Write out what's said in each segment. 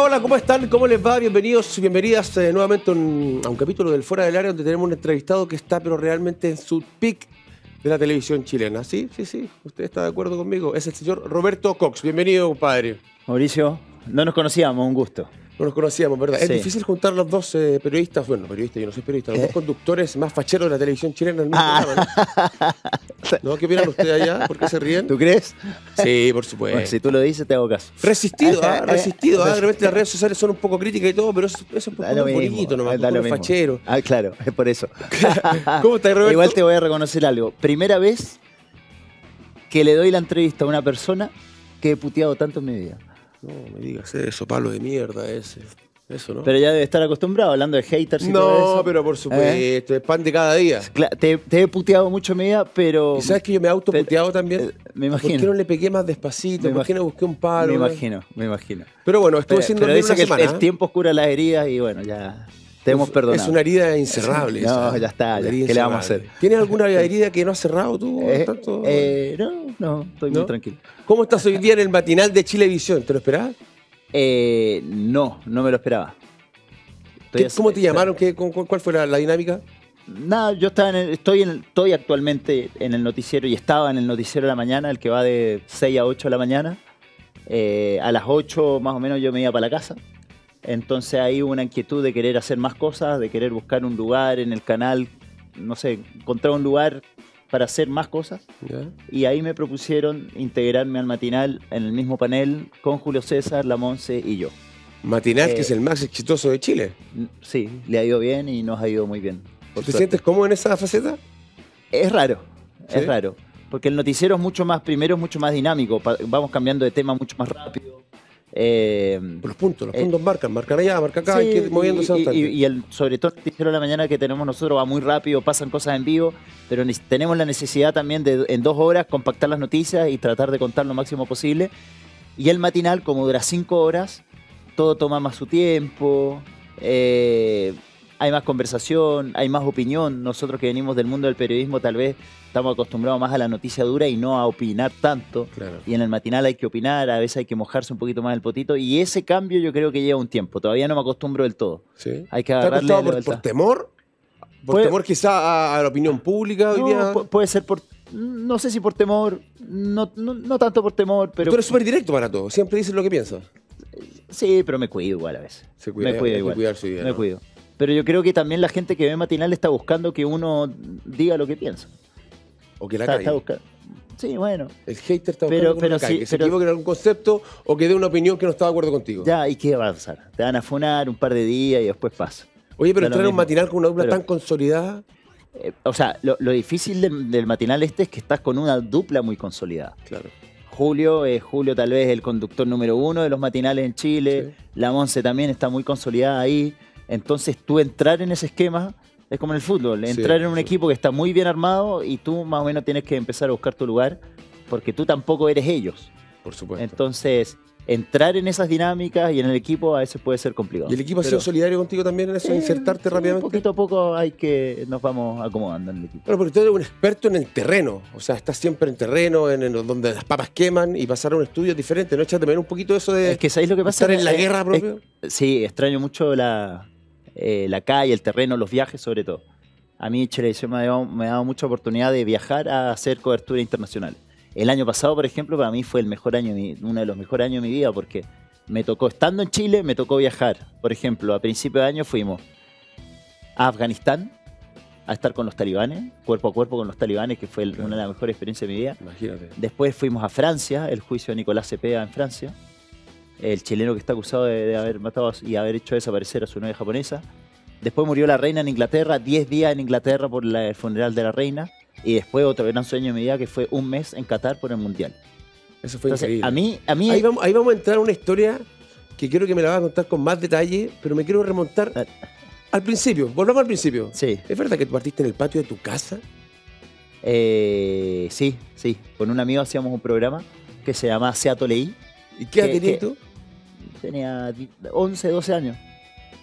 Hola, ¿cómo están? ¿Cómo les va? Bienvenidos, bienvenidas eh, nuevamente a un capítulo del Fuera del Área donde tenemos un entrevistado que está pero realmente en su peak de la televisión chilena. ¿Sí? Sí, sí. ¿Usted está de acuerdo conmigo? Es el señor Roberto Cox. Bienvenido, compadre. Mauricio, no nos conocíamos, un gusto. No nos conocíamos, ¿verdad? Es difícil juntar los dos eh, periodistas, bueno, periodistas, yo no soy periodista, los ¿Qué? dos conductores más facheros de la televisión chilena en el mismo Ah. programa, ¿no? ¿No? ¿Qué opinan ustedes allá? ¿Por qué se ríen? ¿Tú crees? Sí, por supuesto. Bueno, si tú lo dices, te hago caso. Resistido, ¿ah? resistido. ¿ah? De repente las redes sociales son un poco críticas y todo, pero eso, eso es Da un bonito nomás, da lo mismo. fachero. Ah, claro, es por eso. ¿Cómo estás, Roberto? Igual te voy a reconocer algo. Primera vez que le doy la entrevista a una persona que he puteado tanto en mi vida. No me digas eso, palo de mierda ese. Eso, ¿no? Pero ya debe estar acostumbrado hablando de haters y todo no, eso. pero por supuesto, es pan de cada día. Cla- te, te he puteado mucho vida, pero. ¿Y sabes que yo me he autoputeado también? eh, me ¿Por qué imagino. no le pegué más despacito? Me ¿Por qué no busqué un palo? Me no? imagino, me imagino. Pero bueno, estuve Pero, siendo pero dice que el, el tiempo cura las heridas y bueno, ya te hemos perdonado. Es una herida incerrable. No, ya está, ya. ¿Qué le vamos a hacer? ¿Tienes alguna herida que no has cerrado tú? Eh, tanto? eh, no, no, estoy ¿No? muy tranquilo. ¿Cómo estás hoy día en el matinal de Chilevisión? ¿Te lo esperabas? Eh, no, no me lo esperaba. Estoy ¿Qué- así- ¿Cómo te llamaron? ¿Qué, cu- cu- ¿Cuál fue la, la dinámica? Nada, yo estaba en el- estoy, en estoy actualmente en el noticiero y estaba en el noticiero de la mañana, el que va de 6 a 8 de la mañana. Eh, a las 8 más o menos yo me iba para la casa. Entonces ahí hubo una inquietud de querer hacer más cosas, de querer buscar un lugar en el canal, no sé, encontrar un lugar para hacer más cosas. Y ahí me propusieron integrarme al matinal en el mismo panel con Julio César, La Monse y yo. Matinal, Eh, que es el más exitoso de Chile. Sí, le ha ido bien y nos ha ido muy bien. ¿Te suerte. sientes cómodo en esa faceta? Es raro, ¿Sí? es raro. Porque el noticiero es mucho más, primero es mucho más dinámico, vamos cambiando de tema mucho más rápido. Eh, los puntos, los Eh, puntos marcan, marcan allá, marcan acá, hay que ir moviéndose y, y- el, sobre todo el noticiero de la mañana que tenemos nosotros va muy rápido, pasan cosas en vivo, pero ne- tenemos la necesidad también de en dos horas compactar las noticias y tratar de contar lo máximo posible. Y el matinal, como dura cinco horas, todo toma más su tiempo, eh, hay más conversación, hay más opinión. Nosotros que venimos del mundo del periodismo tal vez estamos acostumbrados más a la noticia dura y no a opinar tanto. Claro. Y en el matinal hay que opinar, a veces hay que mojarse un poquito más el potito. Y ese cambio yo creo que lleva un tiempo. Todavía no me acostumbro del todo. ¿Sí? Hay que ¿Te agarrarle la por, por temor? ¿Por Puede- temor quizá a, a la opinión pública hoy No, día? pu- puede ser por. No sé si por temor, no, no, no tanto por temor, pero. Tú eres súper directo para todo, siempre dices lo que piensas. Sí, pero me cuido igual a veces. Se cuida, me cuido igual. me ¿no? cuido. Pero yo creo que también la gente que ve matinal está buscando que uno diga lo que piensa. O que la Está. Sí, bueno. El hater está buscando Pero- que pero uno la cague, sí, que se pero- equivoque en algún concepto o que dé una opinión que no está de acuerdo contigo. Ya, ¿y qué va a pasar? Te van a funar un par de días y después pasa. Oye, pero entrar en un matinal con una dupla Pero- tan consolidada, Eh, o sea, lo, lo difícil del, del matinal este es que estás con una dupla muy consolidada. claro. Julio, es Julio tal vez el conductor número uno de los matinales en Chile. La Monse también está muy consolidada ahí. Entonces tú entrar en ese esquema es como en el fútbol. Sí, Entrar en un sí. equipo que está muy bien armado y tú más o menos tienes que empezar a buscar tu lugar porque tú tampoco eres ellos. Por supuesto. Entonces, entrar en esas dinámicas y en el equipo a veces puede ser complicado. ¿Y el equipo ha sido solidario contigo también en eso, insertarte sí, rápidamente? Poquito a poco hay que nos vamos acomodando en el equipo. Bueno, porque tú eres un experto en el terreno, o sea, estás siempre en terreno, en, en donde las papas queman y pasar a un estudio es diferente, ¿no? Echas de menos un poquito eso de Es que ¿sabéis lo que pasa? estar en la Eh, guerra propio. Sí, extraño mucho la, eh, la calle, el terreno, los viajes sobre todo. A mí Chilevisión me ha, dado, me ha dado mucha oportunidad de viajar a hacer cobertura internacional. El año pasado, por ejemplo, para mí fue el mejor año, uno de los mejores años de mi vida porque me tocó, estando en Chile, me tocó viajar. Por ejemplo, a principio de año fuimos a Afganistán a estar con los talibanes, cuerpo a cuerpo con los talibanes, que fue el- una de las mejores experiencias de mi vida. Imagínate. Después fuimos a Francia, el juicio de Nicolás Cepeda en Francia, el chileno que está acusado de, de haber matado y haber hecho desaparecer a su novia japonesa. Después murió la reina en Inglaterra, 10 días en Inglaterra por la- el funeral de la reina. Y después otro gran sueño de mi vida que fue un mes en Qatar por el Mundial. Eso fue Entonces, increíble. a mí, a mí ahí, vamos, ahí vamos a entrar a una historia que quiero que me la vas a contar con más detalle, pero me quiero remontar Ah. al principio. Volvamos al principio. Sí, ¿Es verdad que tú partiste en el patio de tu casa? eh, sí, sí. Con un amigo hacíamos un programa que se llamaba Seattle Leí. ¿Y qué edad ¿Qué- tenías tú? Tenía 11, 12 años.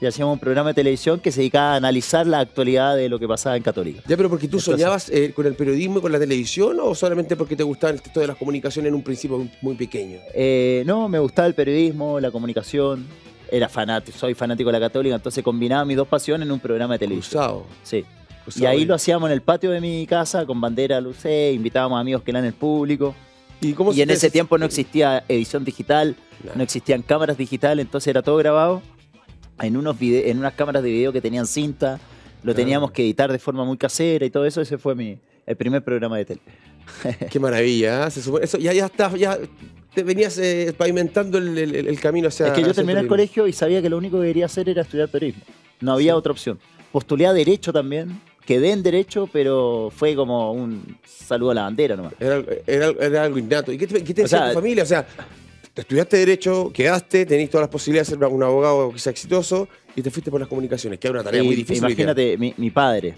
y hacíamos un programa de televisión que se dedicaba a analizar la actualidad de lo que pasaba en Católica. Ya, pero porque tú Entonces- soñabas eh, con el periodismo y con la televisión o solamente porque te gustaba el texto de las comunicaciones en un principio muy- pequeño? Eh, no, me gustaba el periodismo, la comunicación, era fanático, soy fanático de la Católica, entonces combinaba mis dos pasiones en un programa de televisión. Cruzado. Sí. cruzado Y ahí lo hacíamos en el patio de mi casa con bandera luce, invitábamos amigos que eran el público. ¿Y, cómo Y se en ese tiempo no existía edición digital, no existían cámaras digitales, entonces era todo grabado en, unos vide- en unas cámaras de video que tenían cinta, lo teníamos que editar de forma muy casera y todo eso, ese fue mi, el primer programa de tele. Qué maravilla. ¿eh? Se supone- eso, ya, ya estás, ya te venías eh, pavimentando el, el- el camino hacia. es que yo terminé el colegio y sabía que lo único que quería hacer era estudiar periodismo. No había Sí. otra opción. Postulé a Derecho también, quedé en Derecho, pero fue como un saludo a la bandera nomás. Era, era- era algo innato. ¿Y qué te, qué te decía sea, tu familia? O sea, te estudiaste Derecho, quedaste, tenés todas las posibilidades de ser un abogado que sea exitoso y te fuiste por las comunicaciones, que era una tarea Y muy difícil. Imagínate, mi, mi padre,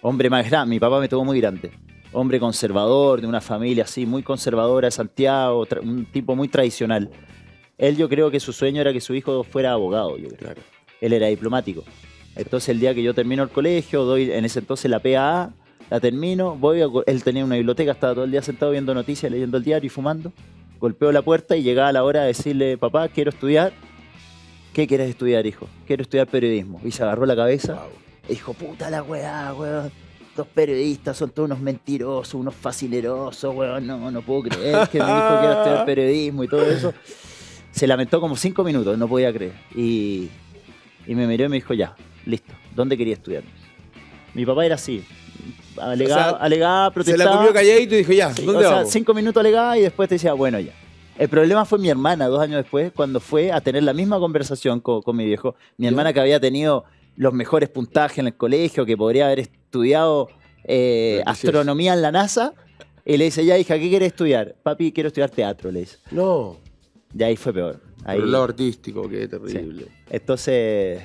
hombre más grande, mi papá me tuvo muy grande. Hombre conservador, de una familia así, muy conservadora de Santiago, un tipo muy tradicional. Él yo creo que su sueño era que su hijo fuera abogado, yo creo. Claro. Él era diplomático. Entonces el día que yo termino el colegio, doy en ese entonces la PAA, la termino, voy a, él tenía una biblioteca, estaba todo el día sentado viendo noticias, leyendo el diario y fumando. Golpeo la puerta y llegaba la hora de decirle, papá, quiero estudiar. ¿Qué quieres estudiar, hijo? Quiero estudiar periodismo. Y se agarró la cabeza. Wow. Dijo, puta la weá, weón. Los periodistas son todos unos mentirosos, unos fascinerosos, weón. No, no puedo creer que mi hijo quiera estudiar periodismo y todo eso. Se lamentó como cinco minutos, no podía creer. Y, y me miró y me dijo, ya, listo. ¿Dónde quería estudiar? Mi papá era así. Alegaba, O sea, alegaba, Se protestaba. la comió calladito y dijo, ya, Sí, ¿dónde o sea, vamos? cinco minutos alegaba y después te decía, bueno, ya. El problema fue mi hermana, dos años después, cuando fue a tener la misma conversación con, con mi viejo. Mi hermana que había tenido los mejores puntajes en el colegio, que podría haber estudiado eh, astronomía en la NASA, y le dice, ya hija, ¿qué quieres estudiar? Papi, quiero estudiar teatro, le dice. No, Y ahí fue peor. Ahí, por el lado artístico, qué terrible. entonces,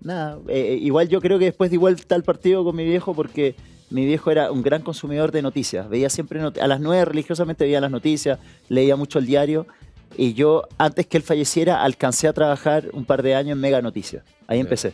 nada, eh, eh, igual yo creo que después de igual tal partido con mi viejo porque mi viejo era un gran consumidor de noticias. Veía siempre, not- a las nueve religiosamente veía las noticias, leía mucho el diario y yo antes que él falleciera alcancé a trabajar un par de años en Mega Noticias. Ahí empecé.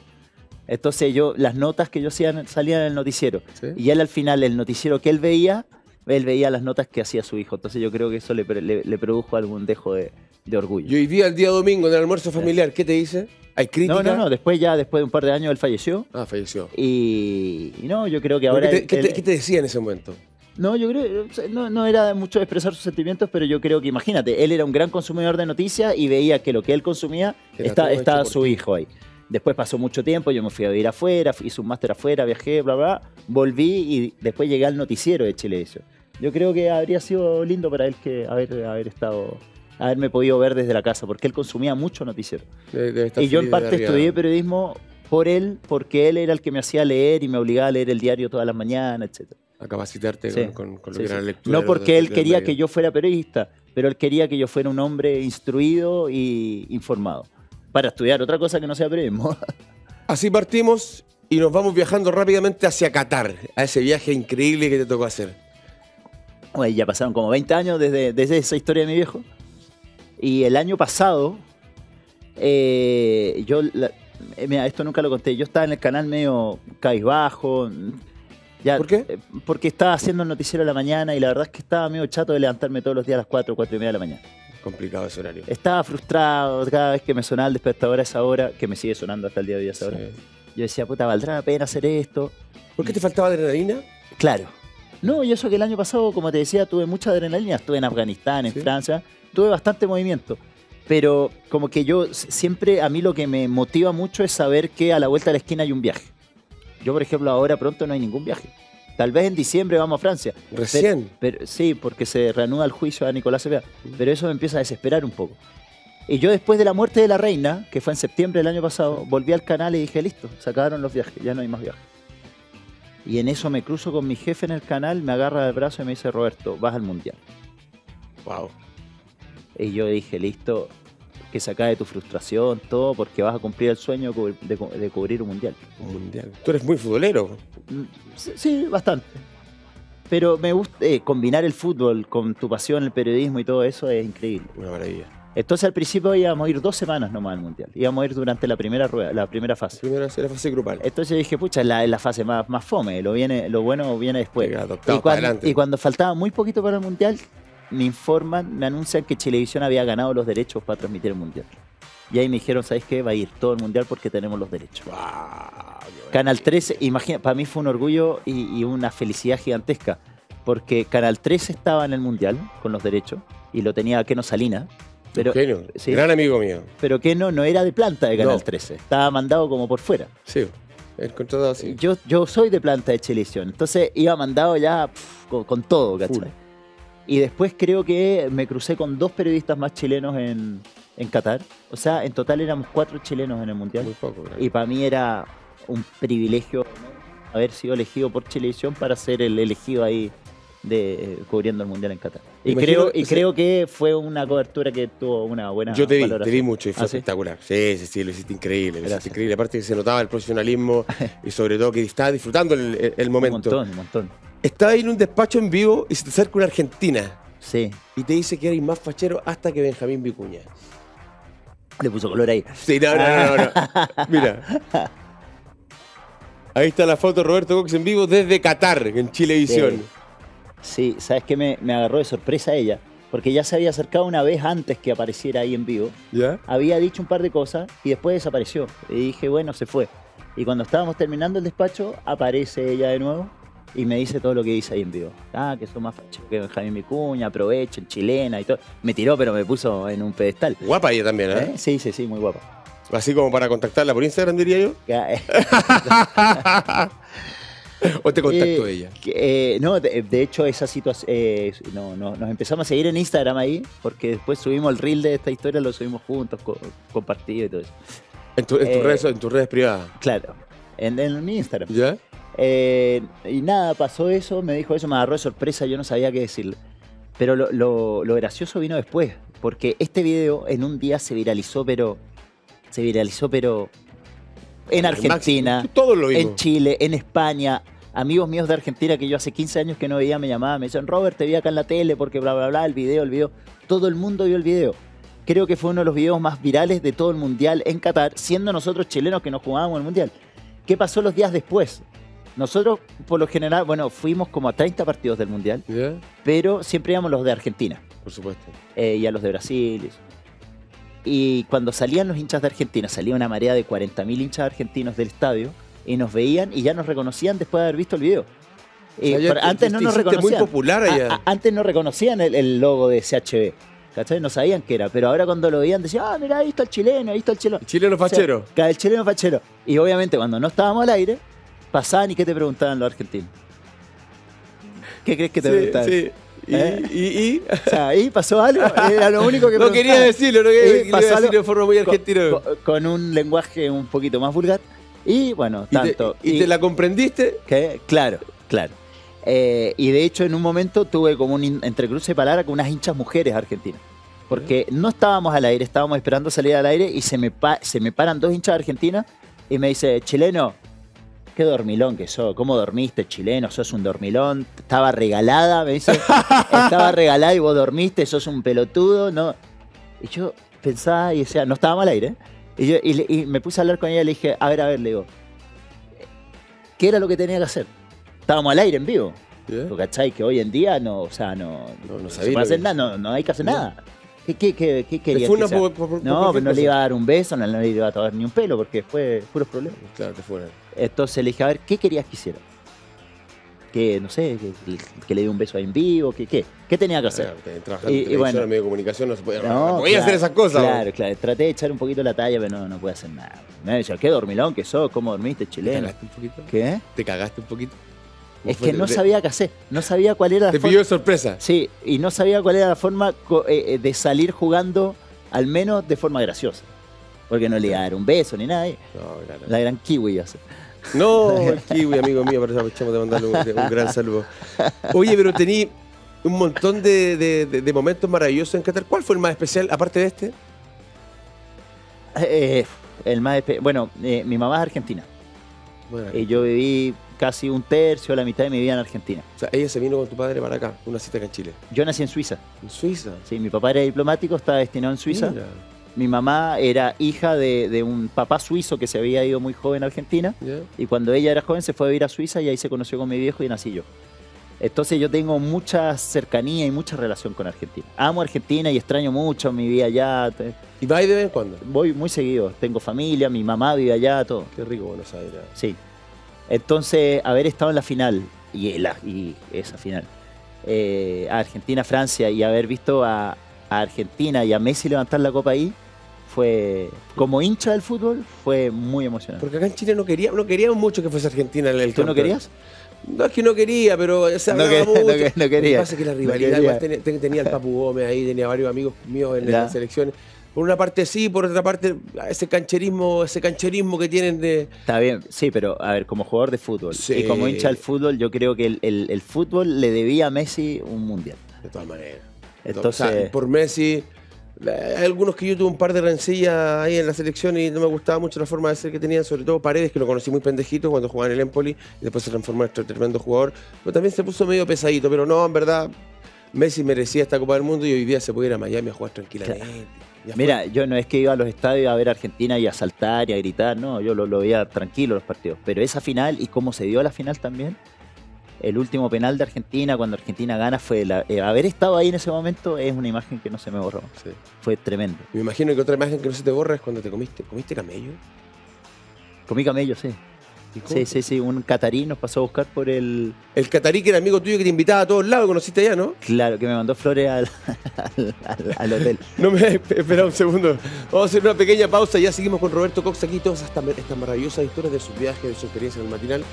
Entonces yo, las notas que yo hacía salían en el noticiero. ¿Sí? Y él al final, el noticiero que él veía, él veía las notas que hacía su hijo. Entonces yo creo que eso le, pre- le- le produjo algún dejo de, de orgullo. Y hoy día, el día domingo, en el almuerzo familiar, ¿qué te dice? ¿Hay crítica? No, no, no. Después ya, después de un par de años, él falleció. Ah, falleció. Y, y no, yo creo que ¿Pero ahora... ¿Qué te, qué él- te- qué te decía en ese momento? No, yo creo... No, no era mucho expresar sus sentimientos, pero yo creo que, imagínate, él era un gran consumidor de noticias y veía que lo que él consumía Era está- estaba su hijo ahí. Después pasó mucho tiempo, yo me fui a vivir afuera, hice un máster afuera, viajé, bla, bla, volví y después llegué al noticiero de Chilevisión. Yo creo que habría sido lindo para él que haber, haber estado, haberme podido ver desde la casa, porque él consumía mucho noticiero. Debe estar Y yo en de parte estudié periodismo por él, porque él era el que me hacía leer y me obligaba a leer el diario todas las mañanas, etc. A capacitarte Sí, con, con- con lo Sí, que era sí. la lectura. No de- porque de- él quería que yo fuera periodista, pero él quería que yo fuera un hombre instruido y informado. Para estudiar otra cosa que no sea periodismo. Así partimos y nos vamos viajando rápidamente hacia Qatar, a ese viaje increíble que te tocó hacer. Bueno, ya pasaron como 20 años desde, desde esa historia de mi viejo. Y el año pasado, eh, yo, la- eh, mira, esto nunca lo conté, yo estaba en el canal medio cabizbajo. Ya, ¿Por qué? eh, Porque estaba haciendo el noticiero de la mañana y la verdad es que estaba medio chato de levantarme todos los días a las 4, 4 y media de la mañana. Complicado ese horario. Estaba frustrado cada vez que me sonaba el despertador a esa hora, que me sigue sonando hasta el día de hoy a esa hora. Sí. Yo decía, puta, ¿valdrá la pena hacer esto? ¿Por qué te faltaba adrenalina? Claro. No, y eso que el año pasado, como te decía, tuve mucha adrenalina. Estuve en Afganistán, en Sí. Francia, tuve bastante movimiento. Pero como que yo siempre, a mí lo que me motiva mucho es saber que a la vuelta de la esquina hay un viaje. Yo, por ejemplo, ahora pronto no hay ningún viaje. Tal vez en diciembre vamos a Francia. Recién. Pero, pero- sí, porque se reanuda el juicio a Nicolás Cepeda. Pero eso me empieza a desesperar un poco. Y yo después de la muerte de la reina, que fue en septiembre del año pasado, volví al canal y dije, listo, se acabaron los viajes, ya no hay más viajes. Y en eso me cruzo con mi jefe en el canal, me agarra del brazo y me dice, Roberto, vas al mundial. Wow. Y yo dije, listo, que se acabe tu frustración, todo, porque vas a cumplir el sueño de cubrir- de, cu- de cubrir un mundial. Un mundial. Tú eres muy futbolero. Mm, Sí, sí, bastante. Pero me gusta eh, combinar el fútbol con tu pasión, el periodismo y todo eso es increíble. Una maravilla. Entonces al principio íbamos a ir dos semanas nomás al mundial. Íbamos a ir durante la primera rueda, la primera fase. Primero es la fase grupal. Entonces dije, pucha, es la, la fase más, más fome, lo, viene, lo bueno viene después. Cuando, y cuando faltaba muy poquito para el mundial, me informan, me anuncian que Chilevisión había ganado los derechos para transmitir el mundial. Y ahí me dijeron, ¿sabes qué? Va a ir todo el mundial porque tenemos los derechos. Bueno. Canal 13, imagina, para mí fue un orgullo y, y una felicidad gigantesca, porque Canal 13 estaba en el mundial con los derechos y lo tenía Keno Salina, pero, Un genio. sí. Gran amigo mío. pero Keno no era de planta de Canal No. 13, estaba mandado como por fuera. Sí. El contratado así. Yo, yo soy de planta de Chilevisión, entonces iba mandado ya con, con todo, ¿cachai? Full. Y después creo que me crucé con dos periodistas más chilenos en, en Qatar. O sea, en total éramos cuatro chilenos en el Mundial. Muy poco. Y para mí era un privilegio haber sido elegido por Chilevisión para ser el elegido ahí de cubriendo el Mundial en Qatar. Y, Imagino creo, y creo que fue una cobertura que tuvo una buena Yo te vi, te vi mucho y fue ¿Ah, espectacular. Sí, sí, sí, lo hiciste increíble. Lo hiciste increíble. Aparte que se notaba el profesionalismo y sobre todo que estabas disfrutando el, el- el Un momento. montón, un montón. Estaba ahí en un despacho en vivo y se te acerca una argentina Sí, y te dice que eres más fachero hasta que Benjamín Vicuña. le puso color ahí. Sí, no, no, no, no. no. Mira. Ahí está la foto de Roberto Cox en vivo desde Qatar, en Chilevisión. Sí, ¿sabes qué? Me, me agarró de sorpresa ella. Porque ya se había acercado una vez antes que apareciera ahí en vivo. ¿Ya? Había dicho un par de cosas y después desapareció. Y dije, bueno, se fue. Y cuando estábamos terminando el despacho, aparece ella de nuevo y me dice todo lo que dice ahí en vivo. Ah, que son más fachos que Benjamín Vicuña, aprovechen, chilena y todo. Me tiró, pero me puso en un pedestal. Guapa ella también, ¿eh? ¿Eh? Sí, sí, sí, muy guapa. Así como para contactarla por Instagram, diría yo. Eh, ¿O te contactó eh, ella? eh, no, de, de hecho, esa situación. eh, no, no, nos empezamos a seguir en Instagram ahí, porque después subimos el reel de esta historia, lo subimos juntos, co- compartido y todo eso. En, tu- en tus redes, en tus redes privadas. Claro, en, en mi Instagram. ¿Ya? Eh, y nada, pasó eso, me dijo eso, me agarró de sorpresa, yo no sabía qué decirle. Pero lo, lo- lo gracioso vino después, porque este video en un día se viralizó, pero. Se viralizó, pero. En Argentina, máximo. Todos lo en Chile, en España. Amigos míos de Argentina que yo hace 15 años que no veía me llamaban, me decían, Robert, te vi acá en la tele porque bla, bla, bla, el video, el video. Todo el mundo vio el video. Creo que fue uno de los videos más virales de todo el mundial en Qatar, siendo nosotros chilenos que nos jugábamos el mundial. ¿Qué pasó los días después? Nosotros, por lo general, bueno, fuimos como a 30 partidos del mundial, pero siempre íbamos los de Argentina Por supuesto. eh, y a los de Brasil. y cuando salían los hinchas de Argentina, salía una marea de 40.000 hinchas argentinos del estadio y nos veían y ya nos reconocían después de haber visto el video. Eh, O sea, ya pero te- antes te no nos reconocían. muy popular allá. A- a- antes no reconocían el, el logo de CHB. ¿Cachai? No sabían qué era, pero ahora cuando lo veían decían, ah, mira, ahí está el chileno, ahí está el chileno. Chileno fachero. O sea, el chileno fachero. Y obviamente cuando no estábamos al aire, pasaban y ¿qué te preguntaban los argentinos? ¿Qué crees que te sí, preguntaban? sí. Y, ¿Eh? y, y- O sea, ahí pasó algo, era lo único que No quería decirlo, no quería, Y pasó decirlo algo de forma muy argentina. con, con un lenguaje un poquito más vulgar. Y bueno, ¿Y, tanto. y te la comprendiste? que- claro, claro. Eh, y de hecho, en un momento tuve como un entrecruce de palabras con unas hinchas mujeres argentinas. Porque no estábamos al aire, estábamos esperando salir al aire y se me, pa- se me paran dos hinchas argentinas y me dice, chileno, qué dormilón que sos, ¿cómo dormiste, chileno? Sos un dormilón, estaba regalada, me dice, estaba regalada y vos dormiste, sos un pelotudo, ¿no? Y yo pensaba y decía, no estábamos al aire. ¿eh? Y, yo, y, me puse a hablar con ella y le dije, a ver, a ver, le digo, ¿qué era lo que tenía que hacer? Estábamos al aire en vivo. ¿Tú ¿Cachai? Que hoy en día no, o sea, no, No, no se puede hacer nada, no, no hay que hacer nada. ¿Qué, qué, qué, qué Te querías fue una que sea? por- por- por No, pero no le iba a dar un beso, no, no le iba a tomar ni un pelo, porque después puros problemas. Claro, te fue una. Entonces le dije, a ver, ¿qué querías que hiciera? Que, no sé, que, que le dé un beso ahí en vivo, que, ¿qué? ¿Qué tenía que hacer? Claro, te- trabajando Y- en televisión, bueno. en medio de comunicación, no se podía, No, no podía claro, hacer esas cosas. Claro, claro. Traté de echar un poquito la talla, pero no, no puede hacer nada. Me decía, qué dormilón que sos, cómo dormiste, ¿Te chileno. cagaste un poquito? ¿Qué? ¿Te cagaste un poquito? Es que no sabía qué hacer. No sabía cuál era la Te forma. pilló de sorpresa. Sí, y no sabía cuál era la forma eh, eh, de salir jugando, al menos de forma graciosa. Porque no le iba a dar un beso ni nada. y No, claro. La gran kiwi iba a ser. No, el kiwi, amigo mío, por eso aprovechamos de mandarle un, un gran saludo. Oye, pero tení un montón de, de- de- de momentos maravillosos en Qatar. ¿Cuál fue el más especial, aparte de este? Eh, el más espe- bueno, eh, mi mamá es argentina. Bueno, Y yo viví casi un tercio, la mitad de mi vida en Argentina. O sea, ella se vino con tu padre para acá, una cita acá en Chile. Yo nací en Suiza. ¿En Suiza? Sí, mi papá era diplomático, estaba destinado en Suiza. Mira, Mi mamá era hija de, de un papá suizo que se había ido muy joven a Argentina. ¿ya? Y cuando ella era joven se fue a vivir a Suiza y ahí se conoció con mi viejo y nací yo. Entonces yo tengo mucha cercanía y mucha relación con Argentina. Amo Argentina y extraño mucho mi vida allá. ¿Y va ahí de vez en cuando? Voy muy seguido. Tengo familia, mi mamá vive allá, todo. Qué rico Buenos Aires. Sí. Entonces, haber estado en la final, y, la- y esa final, eh, a Argentina-Francia y haber visto a, a Argentina y a Messi levantar la copa ahí, fue, como hincha del fútbol, fue muy emocionante. Porque acá en Chile no queríamos, no queríamos mucho que fuese Argentina el, el ¿Tú no querías? No es que no quería, pero se No hablaba quería, mucho. no que- no Lo quería. que pasa es que la rivalidad, quería. igual tenía, ten- tenía el Papu Gómez ahí, tenía varios amigos míos en Ya. las selecciones. Por una parte sí, por otra parte ese cancherismo, ese cancherismo que tienen de... Está bien, sí, pero a ver, como jugador de fútbol Sí. y como hincha del fútbol, yo creo que el, el- el fútbol le debía a Messi un mundial. De todas maneras. Entonces, O sea, por Messi, hay algunos que yo tuve un par de rencillas ahí en la selección y no me gustaba mucho la forma de ser que tenían, sobre todo Paredes, que lo conocí muy pendejito cuando jugaba en el Empoli y después se transformó en este tremendo jugador. Pero también se puso medio pesadito, pero no, en verdad, Messi merecía esta Copa del Mundo y hoy día se puede ir a Miami a jugar tranquilamente. Mira, yo no es que iba a los estadios a ver a Argentina y a saltar y a gritar, no, yo lo, lo veía tranquilo los partidos. Pero esa final y cómo se dio la final también, el último penal de Argentina, cuando Argentina gana, fue la- eh, haber estado ahí en ese momento es una imagen que no se me borró. Sí. Fue tremendo. Me imagino que otra imagen que no se te borra es cuando te comiste, ¿comiste camello? Comí camello, sí. Sí, sí, sí, un catarí nos pasó a buscar por el... El catarí que era amigo tuyo que te invitaba a todos lados, conociste allá, ¿no? Claro, que me mandó flores al, al- al- al hotel. No me espera un segundo. Vamos a hacer una pequeña pausa y ya seguimos con Roberto Cox aquí. Todas estas, estas maravillosas historias de sus viajes, de su experiencia en el matinal.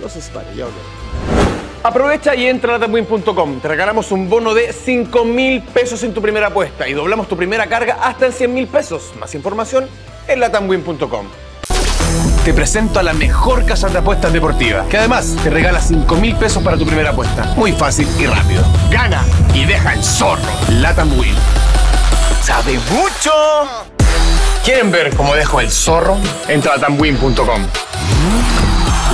No se separe, ya volvemos. Aprovecha y entra a latamwin.com. Te regalamos un bono de 5 mil pesos en tu primera apuesta y doblamos tu primera carga hasta en 100 mil pesos. Más información en latamwin.com. Te presento a la mejor casa de apuestas deportiva, que además te regala 5 mil pesos para tu primera apuesta. Muy fácil y rápido. Gana y deja el zorro. Latamwin. ¡Sabe mucho! ¿Quieren ver cómo dejo el zorro? Entra a latamwin.com.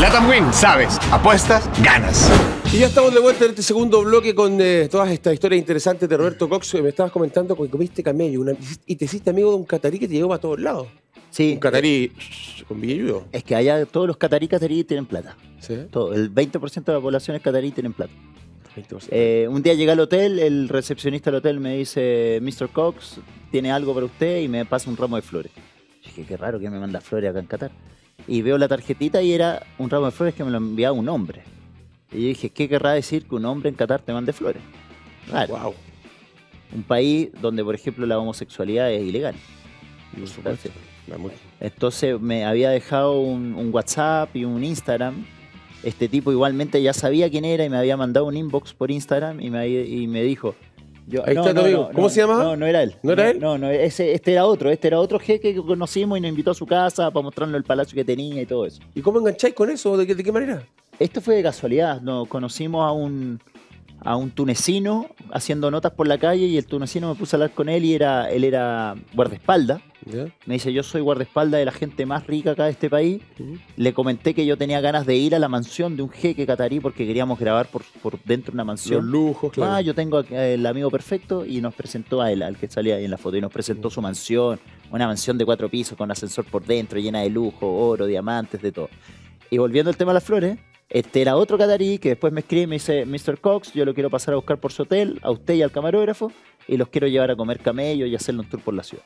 Latamwin, sabes, apuestas, ganas. Y ya estamos de vuelta en este segundo bloque con eh, todas estas historias interesantes de Roberto Cox. Me estabas comentando que comiste camello una- y te hiciste amigo de un catarí que te llevó a todos lados. Sí, Un catarí con billudo. es que allá todos los catarí catarí tienen plata. ¿Sí? Todo, el 20% de la población es catarí tienen plata. 20%. Eh, un día llegué al hotel, el recepcionista del hotel me dice, Mr. Cox, tiene algo para usted y me pasa un ramo de flores. Yo dije, qué raro que me manda flores acá en Qatar. Y veo la tarjetita y era un ramo de flores que me lo enviaba un hombre. Y yo dije, ¿qué querrá decir que un hombre en Qatar te mande flores? Raro. wow. Un país donde, por ejemplo, la homosexualidad es ilegal. Por supuesto. Entonces me había dejado un, un WhatsApp y un Instagram. Este tipo igualmente ya sabía quién era y me había mandado un inbox por Instagram y me, y me dijo... Yo, Ahí está tu amigo. ¿Cómo se llamaba? No, no era él. ¿No era él? No, no, ese, este era otro. Este era otro jeque que conocimos y nos invitó a su casa para mostrarnos el palacio que tenía y todo eso. ¿Y cómo engancháis con eso? ¿De qué, de qué manera? Esto fue de casualidad. Nos conocimos a un, a un tunecino haciendo notas por la calle y el tunecino me puse a hablar con él y era, él era guardaespaldas. Me dice, yo soy guardaespaldas de la gente más rica acá de este país. Le comenté que yo tenía ganas de ir a la mansión de un jeque catarí porque queríamos grabar por, por dentro de una Los mansión. lujos, claro. Ah, yo tengo aquí el amigo perfecto y nos presentó a él, al que salía ahí en la foto, y nos presentó su mansión, una mansión de cuatro pisos con ascensor por dentro, llena de lujo, oro, diamantes, de todo. Y volviendo al tema de las flores, este era otro catarí que después me escribe y me dice, Mr. Cox, yo lo quiero pasar a buscar por su hotel, a usted y al camarógrafo, y los quiero llevar a comer camello y hacerle un tour por la ciudad.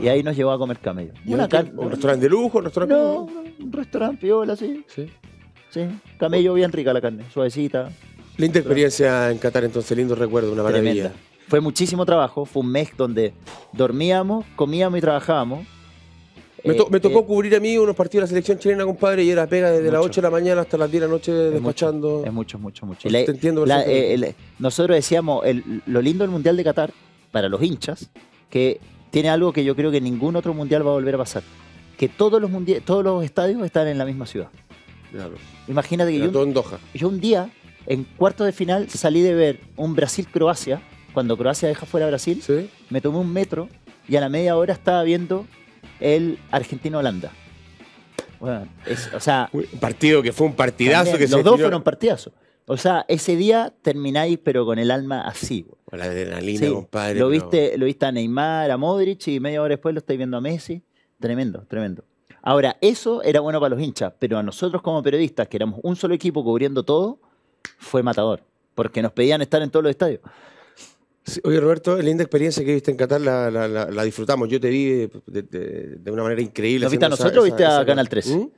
Y ahí nos llevó a comer camello. ¿Y Una car- ¿Un restaurante de lujo? ¿Un restaurante No, un restaurante piola, sí. Sí. Sí, camello bien rica la carne, suavecita, Linda experiencia en Qatar, entonces, lindo recuerdo, una maravilla. tremenda. Fue muchísimo trabajo, fue un mes donde dormíamos, comíamos y trabajábamos. Me, Eh, to- me tocó eh, cubrir a mí unos partidos de la selección chilena, compadre, y era pega desde las Mucho. 8 de la mañana hasta las 10 de la noche mucho, despachando. Es mucho, mucho, mucho. Te entiendo eh, el- nosotros decíamos, el- lo lindo del Mundial de Qatar, para los hinchas, que tiene algo que yo creo que ningún otro Mundial va a volver a pasar. Que todos los, todos los estadios están en la misma ciudad. Claro. Imagínate que Era yo, todo en Doha. yo un día, en cuarto de final, salí de ver un Brasil-Croacia, cuando Croacia deja fuera a Brasil, ¿Sí? me tomé un metro y a la media hora estaba viendo el Argentina-Holanda. Bueno, es- o sea, Un partido que fue un partidazo también, que se los dos fueron partidazos. O sea, ese día termináis, pero con el alma así. con la adrenalina, Sí, compadre. lo, pero- viste, lo viste a Neymar, a Modric y media hora después lo estáis viendo a Messi. Tremendo, tremendo. Ahora, eso era bueno para los hinchas, pero a nosotros como periodistas, que éramos un solo equipo cubriendo todo, fue matador. Porque nos pedían estar en todos los estadios. Sí, Oye, Roberto, linda experiencia que viste en Qatar, la, la- la- la disfrutamos. Yo te vi de, de- de una manera increíble. ¿Nos viste a nosotros o esa- viste a Canal 13? ¿Mm?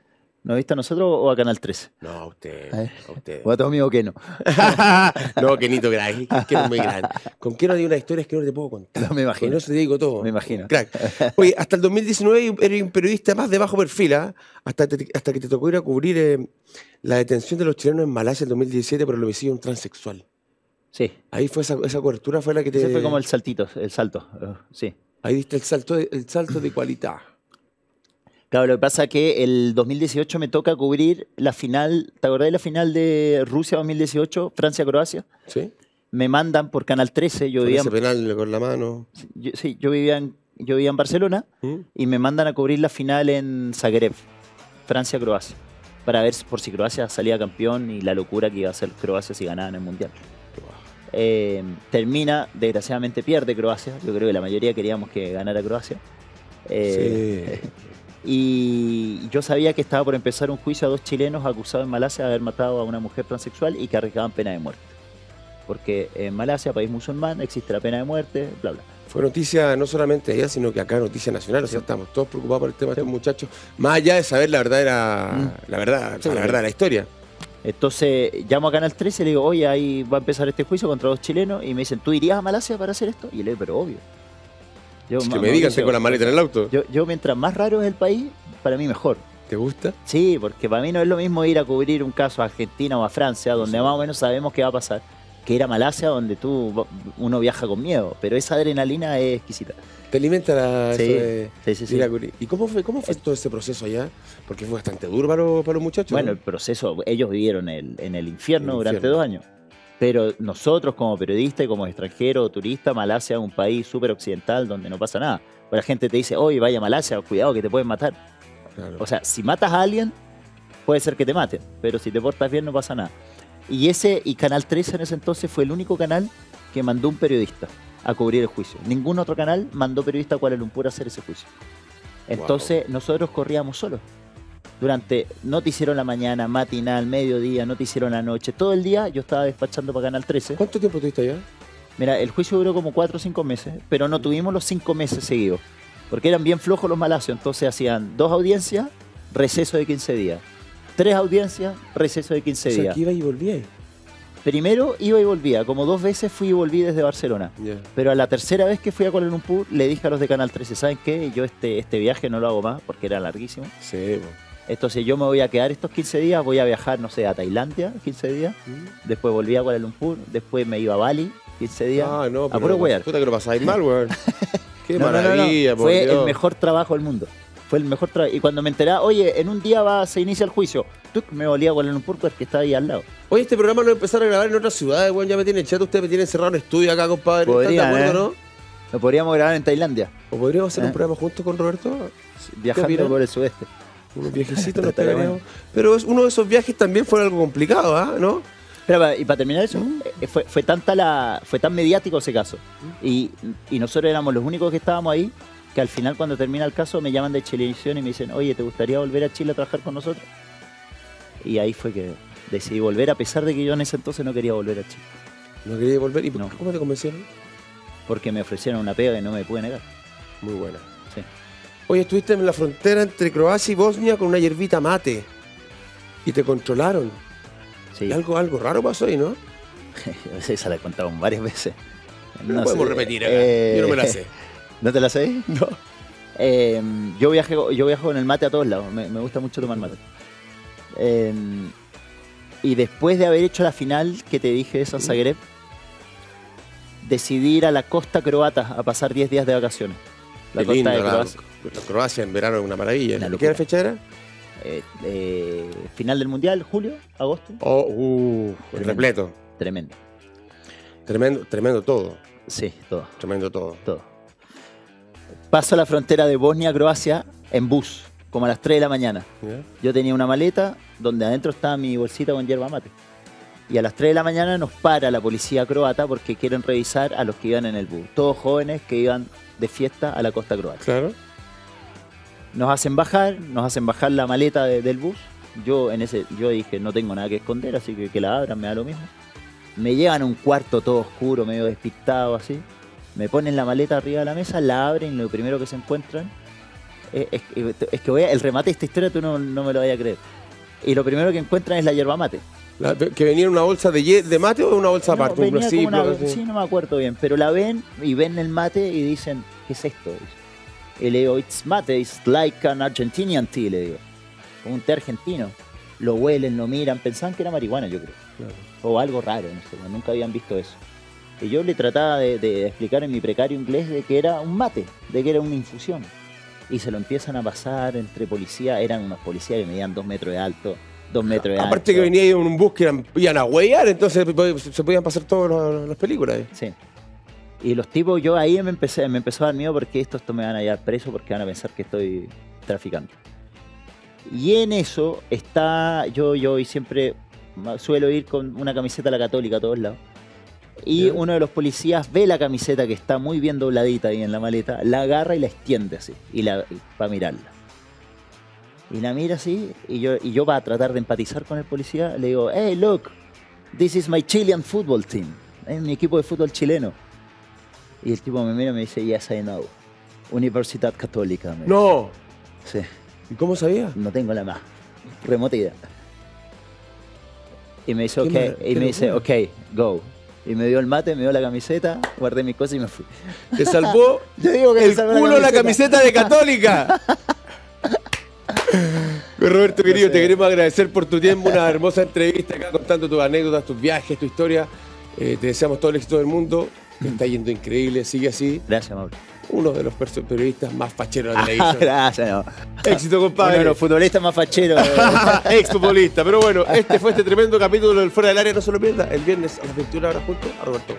¿Nos viste a nosotros o a Canal 13? No, a usted. Ver. A usted. O a tu amigo Keno. no, Kenito. Que es muy grande. Con Keno hay una historia que no te puedo contar. No me imagino. Con eso te digo todo. Me imagino. Crack. Oye, hasta el 2019 eres un periodista más de bajo perfil, ¿ah? hasta, te- hasta que te tocó ir a cubrir eh, la detención de los chilenos en Malasia en 2017 por el homicidio de un transexual. Sí. Ahí fue esa, esa cobertura, fue la que te. Ese fue como el saltito, el salto. eh, sí. Ahí diste el salto de, el salto de cualidad. Claro, lo que pasa es que el 2018 me toca cubrir la final, ¿te acordás de la final de Rusia 2018, Francia-Croacia? ¿Sí? Me mandan por Canal 13, yo vivía, ese penal con la mano. yo- sí, yo vivía en, yo vivía en Barcelona ¿Mm? y me mandan a cubrir la final en Zagreb, Francia-Croacia, para ver por si Croacia salía campeón y la locura que iba a hacer Croacia si ganaba en el Mundial. Eh, termina, desgraciadamente pierde Croacia, yo creo que la mayoría queríamos que ganara Croacia. Eh, Sí. Y yo sabía que estaba por empezar un juicio a dos chilenos acusados en Malasia de haber matado a una mujer transexual y que arriesgaban pena de muerte. Porque en Malasia, país musulmán, existe la pena de muerte, bla, bla. Fue noticia no solamente allá, sino que acá noticia nacional. O sea, estamos todos preocupados por el tema de estos muchachos. Más allá de saber la verdad era Mm. la verdad, o sea, Sí. la verdad de la historia. Entonces llamo a Canal 13 y le digo, oye, ahí va a empezar este juicio contra dos chilenos. Y me dicen, ¿tú irías a Malasia para hacer esto? Y le digo, pero obvio. Yo, que ma- me digan, tengo la maleta en el auto. Yo, yo mientras más raro es el país, para mí mejor. ¿Te gusta? Sí, porque para mí no es lo mismo ir a cubrir un caso a Argentina o a Francia, donde más o menos sabemos qué va a pasar, que ir a Malasia, donde tú uno viaja con miedo. Pero esa adrenalina es exquisita. ¿Te alimenta la, Sí, eso de sí? ¿Y cómo fue, cómo fue todo ese proceso allá? Porque fue bastante duro para los, para los muchachos. Bueno, ¿no? el proceso, ellos vivieron el- en el infierno El durante infierno. dos años. Pero nosotros como periodistas y como extranjeros o turistas, Malasia es un país súper occidental donde no pasa nada. Pero la gente te dice, oye, vaya a Malasia, cuidado que te pueden matar. Claro. O sea, si matas a alguien, puede ser que te maten, pero si te portas bien no pasa nada. Y ese y Canal 13 en ese entonces fue el único canal que mandó un periodista a cubrir el juicio. Ningún otro canal mandó periodista a Kuala Lumpur a hacer ese juicio. Entonces nosotros corríamos solos. Durante noticiero la mañana, matinal, mediodía, noticiero la noche, todo el día yo estaba despachando para Canal 13. ¿Cuánto tiempo estuviste allá? Mira, el juicio duró como cuatro o cinco meses, pero no tuvimos los cinco meses seguidos, porque eran bien flojos los malasios, entonces hacían dos audiencias, receso de 15 días. Tres audiencias, receso de 15 o sea, días. que iba y volvía. Primero iba y volvía, como dos veces fui y volví desde Barcelona. Pero a la tercera vez que fui a Kuala Lumpur, le dije a los de Canal 13, ¿saben qué? Yo este, este viaje no lo hago más, porque era larguísimo. Sí, po. Entonces yo me voy a quedar estos 15 días, voy a viajar, no sé, a Tailandia, 15 días. Después volví a Kuala Lumpur, después me iba a Bali, 15 días. Ah, no, a pero puro huear. Puta que lo pasáis mal, weón. Qué No, no, no, no. maravilla, por Fue Dios. el mejor trabajo del mundo. Fue el mejor trabajo. Y cuando me enteraba, oye, en un día va, se inicia el juicio, tuc, me volía a Kuala Lumpur porque estaba ahí al lado. Oye, este programa lo empezaron a grabar en otras ciudades, weón. Ya me tienen chat, ustedes me tienen encerrado en estudio acá, compadre. ¿Están de acuerdo, ¿eh? Lo podríamos grabar en Tailandia, no? ¿O podríamos hacer ¿Eh? un programa juntos con Roberto? viajando por el sudeste. Unos viajecitos nos pegaríamos. Pero uno de esos viajes también fue algo complicado, ¿ah? ¿No? Pero, y para terminar eso, eh, fue, fue tanta la, fue tan mediático ese caso. Y, y nosotros éramos los únicos que estábamos ahí, que al final cuando termina el caso me llaman de Chilevisión y me dicen, oye, ¿te gustaría volver a Chile a trabajar con nosotros? Y ahí fue que decidí volver, a pesar de que yo en ese entonces no quería volver a Chile. No quería volver. ¿Y por- No. cómo te convencieron? Porque me ofrecieron una pega y no me pude negar. Muy buena. Sí. Oye, estuviste en la frontera entre Croacia y Bosnia con una hierbita mate. Y te controlaron. Sí. Y algo, algo raro pasó ahí, ¿no? Esa la he contado varias veces. No, No podemos repetir acá. eh, Yo no me la sé. ¿No te la sé? No. Eh, yo, viaje, yo viajo con el mate a todos lados. Me, me gusta mucho tomar mate. Eh, y después de haber hecho la final que te dije de San Zagreb, decidí ir a la costa croata a pasar 10 días de vacaciones. La Qué costa lindo, de la- Croacia. la Croacia en verano es una maravilla. Una ¿Qué fecha era? Eh, eh, final del mundial, julio, agosto. Oh, uh, Tremendo. repleto. Tremendo. Tremendo, tremendo todo. Sí, todo, Tremendo todo. todo. Paso la frontera de Bosnia a Croacia en bus como a las 3 de la mañana. Yo tenía una maleta donde adentro estaba mi bolsita con yerba mate. Y a las 3 de la mañana nos para la policía croata porque quieren revisar a los que iban en el bus. Todos jóvenes que iban de fiesta a la costa croata. Claro. Nos hacen bajar, nos hacen bajar la maleta de- del bus. Yo en ese, yo dije, no tengo nada que esconder, así que que la abran, me da lo mismo. Me llevan a un cuarto todo oscuro, medio despistado así. Me ponen la maleta arriba de la mesa, la abren y lo primero que se encuentran es, es- es que voy a- el remate de esta historia tú no, no me lo vayas a creer. Y lo primero que encuentran es la yerba mate. La- ¿Que venía en una bolsa de, mate o una bolsa No, aparte? Un venía como una- sí, no me acuerdo bien, pero la ven y ven el mate y dicen, ¿qué es esto? Y le digo, it's mate, it's like an Argentinian tea, le digo. Como un té argentino. Lo huelen, lo miran, pensaban que era marihuana, yo creo. Claro. O algo raro, no sé, nunca habían visto eso. Y yo le trataba de, de explicar en mi precario inglés de que era un mate, de que era una infusión. Y se lo empiezan a pasar entre policías, eran unos policías que medían dos metros de alto, dos metros de alto. Aparte que venía ahí en un bus que eran, iban a huellar, entonces se podían pasar todas las películas. Sí. Y los tipos, yo ahí me empecé, me empezó a dar miedo porque esto, esto me van a llevar preso porque van a pensar que estoy traficando. Y en eso está, yo, yo y siempre suelo ir con una camiseta a la católica a todos lados. Y uno de los policías ve la camiseta que está muy bien dobladita ahí en la maleta, la agarra y la extiende así, y la, para mirarla. Y la mira así, y yo, y yo para tratar de empatizar con el policía, le digo, hey, look, this is my Chilean football team. Es mi equipo de fútbol chileno. Y el tipo me mira y me dice, yes, I know. Universidad Católica. me dice. No. Sí, ¿Y cómo sabía? no tengo la más remota idea. Y me dice, ok, y me dice, ok, go. Y me dio el mate, me dio la camiseta, guardé mis cosas y me fui. Te salvó Yo digo que el la culo la camiseta. de Católica. Pues, Roberto, querido, te queremos agradecer por tu tiempo, una hermosa entrevista acá contando tus anécdotas, tus viajes, tu historia. Eh, te deseamos todo el éxito del mundo. Te está yendo increíble, sigue así. Gracias, Mauro. Uno de los periodistas más facheros de la Ah, televisión. gracias, no. Éxito, Uno compadre. de los futbolistas más facheros. Ex futbolista. Pero bueno, este fue este tremendo capítulo del Fuera del Área. No se lo pierda el viernes a las 21 horas junto a Roberto.